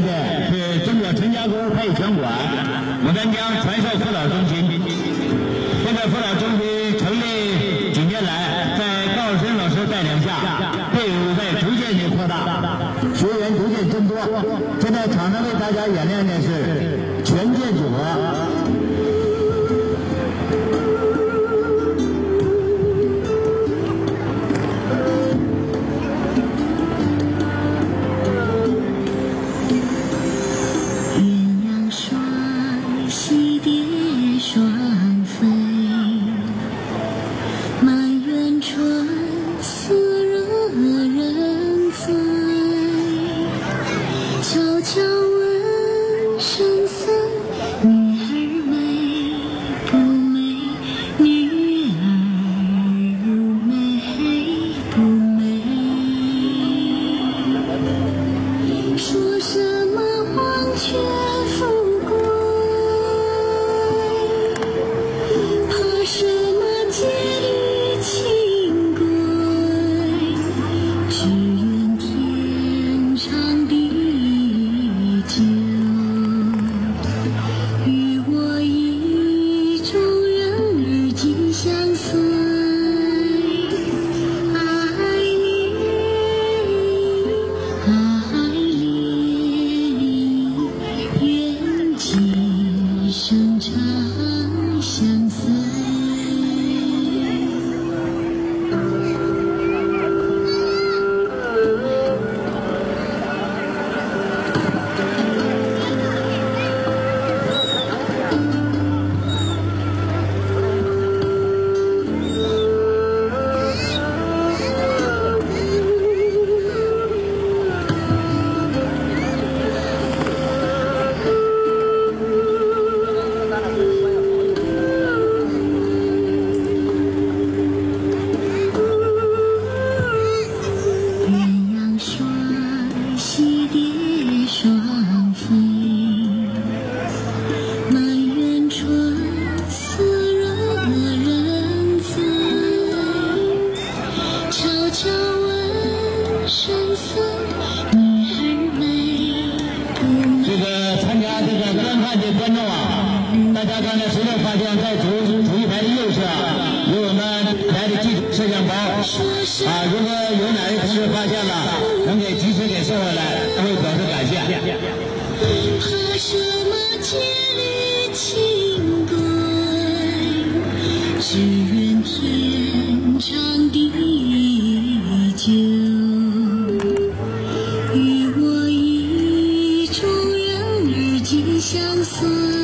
对对，是中国陈家沟太极拳馆牡丹江传授辅导中心。现在辅导中心成立几年来，在高老师带领下，队伍在逐渐的扩大，学员逐渐增多。现在场上为大家演练的是。悄问圣僧，女儿美不美？女儿美不美？说声。观众啊，大家刚才谁能发现在主主席台的右侧有我们台的记摄像包？啊，如果有哪位同志发现了？相思。